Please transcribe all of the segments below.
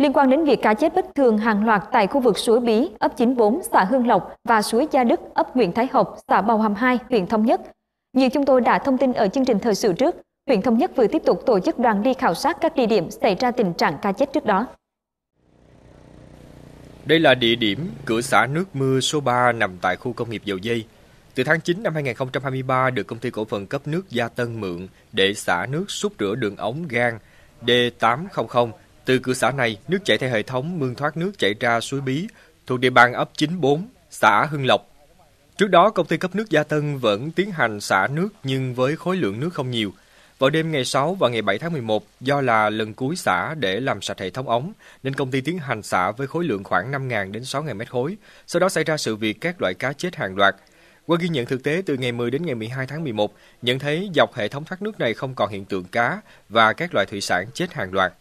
Liên quan đến việc cá chết bất thường hàng loạt tại khu vực suối Bí, ấp 94, xã Hương Lộc và suối Gia Đức, ấp Nguyễn Thái Học, xã Bào Hàm 2, huyện Thống Nhất. Như chúng tôi đã thông tin ở chương trình thời sự trước, huyện Thống Nhất vừa tiếp tục tổ chức đoàn đi khảo sát các địa điểm xảy ra tình trạng cá chết trước đó. Đây là địa điểm cửa xã nước mưa số 3 nằm tại khu công nghiệp dầu dây. Từ tháng 9 năm 2023 được công ty cổ phần cấp nước Gia Tân mượn để xả nước xúc rửa đường ống gan D800. Từ cửa xã này, nước chảy theo hệ thống mương thoát nước chảy ra suối Bí thuộc địa bàn ấp 94, xã Hưng Lộc. Trước đó, công ty cấp nước Gia Tân vẫn tiến hành xả nước nhưng với khối lượng nước không nhiều – vào đêm ngày 6 và ngày 7 tháng 11, do là lần cuối xả để làm sạch hệ thống ống, nên công ty tiến hành xả với khối lượng khoảng 5.000 đến 6.000 mét khối. Sau đó xảy ra sự việc các loại cá chết hàng loạt. Qua ghi nhận thực tế từ ngày 10 đến ngày 12 tháng 11, nhận thấy dọc hệ thống thoát nước này không còn hiện tượng cá và các loại thủy sản chết hàng loạt.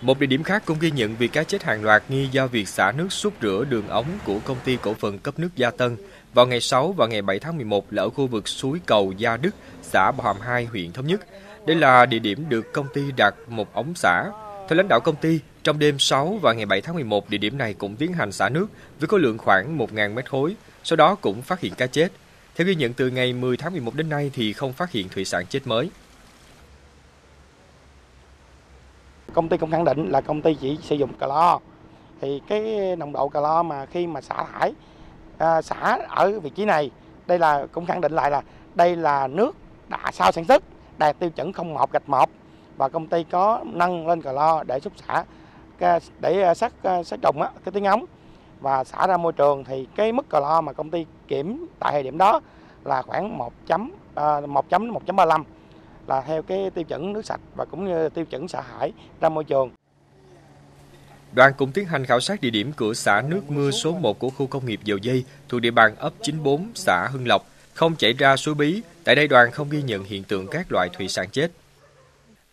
Một địa điểm khác cũng ghi nhận việc cá chết hàng loạt nghi do việc xả nước xúc rửa đường ống của công ty cổ phần cấp nước Gia Tân vào ngày 6 và ngày 7 tháng 11 là ở khu vực suối cầu Gia Đức, xã Bảo Hàm 2, huyện Thống Nhất. Đây là địa điểm được công ty đặt một ống xả. Theo lãnh đạo công ty, trong đêm 6 và ngày 7 tháng 11, địa điểm này cũng tiến hành xả nước với khối lượng khoảng 1.000 mét khối, sau đó cũng phát hiện cá chết. Theo ghi nhận từ ngày 10 tháng 11 đến nay thì không phát hiện thủy sản chết mới. Công ty cũng khẳng định là công ty chỉ sử dụng clo. Thì cái nồng độ clo mà khi mà xả thải à, xả ở vị trí này, đây là cũng khẳng định lại là đây là nước đã sau sản xuất đạt tiêu chuẩn 01 gạch 1 và công ty có nâng lên cờ lo để xúc xả để à, sát à, sát trùng á, cái tiếng ống. Và xả ra môi trường thì cái mức cờ lo mà công ty kiểm tại thời điểm đó là khoảng 1 chấm à, 1 chấm 1.35 là theo cái tiêu chuẩn nước sạch và cũng như tiêu chuẩn xả thải ra môi trường. Đoàn cũng tiến hành khảo sát địa điểm cửa xả nước mưa số 1 của khu công nghiệp dầu dây thuộc địa bàn ấp 94 xã Hưng Lộc, không chảy ra suối Bí. Tại đây đoàn không ghi nhận hiện tượng các loại thủy sản chết.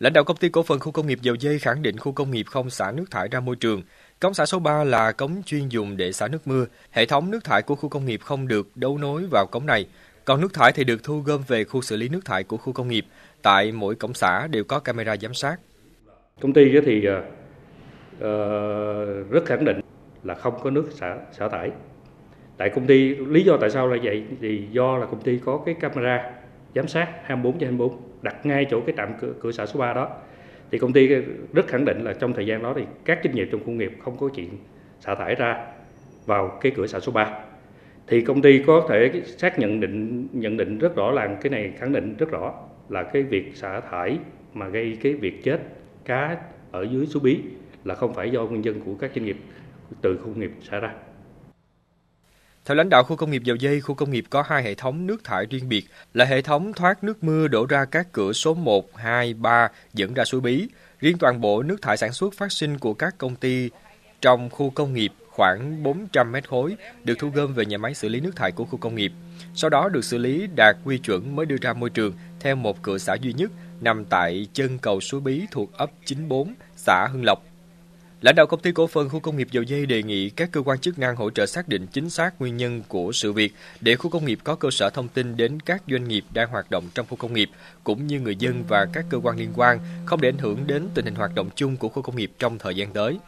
Lãnh đạo công ty cổ phần khu công nghiệp dầu dây khẳng định khu công nghiệp không xả nước thải ra môi trường. Cống xả số 3 là cống chuyên dùng để xả nước mưa. Hệ thống nước thải của khu công nghiệp không được đấu nối vào cống này. Còn nước thải thì được thu gom về khu xử lý nước thải của khu công nghiệp. Tại mỗi cổng xã đều có camera giám sát. Công ty thì uh, rất khẳng định là không có nước xả xả thải. Tại công ty lý do tại sao là vậy thì do là công ty có cái camera giám sát 24 trên 24 đặt ngay chỗ cái trạm cửa, cửa xả số 3 đó. Thì công ty rất khẳng định là trong thời gian đó thì các doanh nghiệp trong khu nghiệp không có chuyện xả thải ra vào cái cửa xả số 3 thì công ty có thể xác nhận định nhận định rất rõ là cái này khẳng định rất rõ là cái việc xả thải mà gây cái việc chết cá ở dưới suối bí là không phải do nguyên nhân của các doanh nghiệp từ khu công nghiệp xả ra. Theo lãnh đạo khu công nghiệp dầu dây, khu công nghiệp có hai hệ thống nước thải riêng biệt là hệ thống thoát nước mưa đổ ra các cửa số 1, 2, 3 dẫn ra suối Bí. Riêng toàn bộ nước thải sản xuất phát sinh của các công ty trong khu công nghiệp khoảng 400 mét khối được thu gom về nhà máy xử lý nước thải của khu công nghiệp. Sau đó được xử lý đạt quy chuẩn mới đưa ra môi trường theo một cửa xã duy nhất nằm tại chân cầu suối Bí thuộc ấp 94, xã Hưng Lộc, Lãnh đạo công ty cổ phần khu công nghiệp dầu dây đề nghị các cơ quan chức năng hỗ trợ xác định chính xác nguyên nhân của sự việc để khu công nghiệp có cơ sở thông tin đến các doanh nghiệp đang hoạt động trong khu công nghiệp cũng như người dân và các cơ quan liên quan không để ảnh hưởng đến tình hình hoạt động chung của khu công nghiệp trong thời gian tới.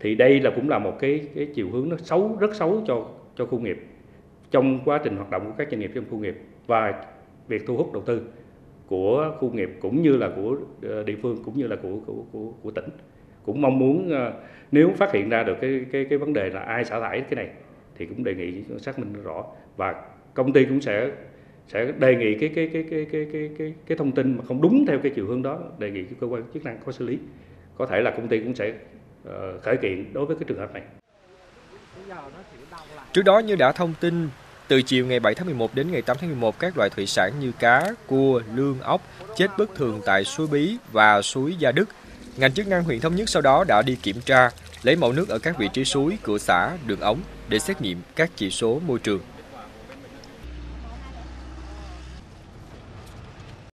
Thì đây là cũng là một cái cái chiều hướng nó xấu rất xấu cho cho khu nghiệp trong quá trình hoạt động của các doanh nghiệp trong khu nghiệp và việc thu hút đầu tư của khu nghiệp cũng như là của ờ, địa phương cũng như là của của của, của tỉnh. Cũng mong muốn ờ, nếu phát hiện ra được cái cái cái vấn đề là ai xả thải cái này thì cũng đề nghị xác minh rõ. Và công ty cũng sẽ sẽ đề nghị cái cái cái cái cái cái cái, cái thông tin mà không đúng theo cái chiều hướng đó đề nghị cơ quan chức năng có xử lý. Có thể là công ty cũng sẽ uh, khởi kiện đối với cái trường hợp này. Trước đó như đã thông tin, từ chiều ngày 7 tháng 11 đến ngày 8 tháng 11, các loại thủy sản như cá, cua, lương, ốc chết bất thường tại suối Bí và suối Gia Đức Ngành chức năng huyện Thống Nhất sau đó đã đi kiểm tra, lấy mẫu nước ở các vị trí suối, cửa xã, đường ống để xét nghiệm các chỉ số môi trường.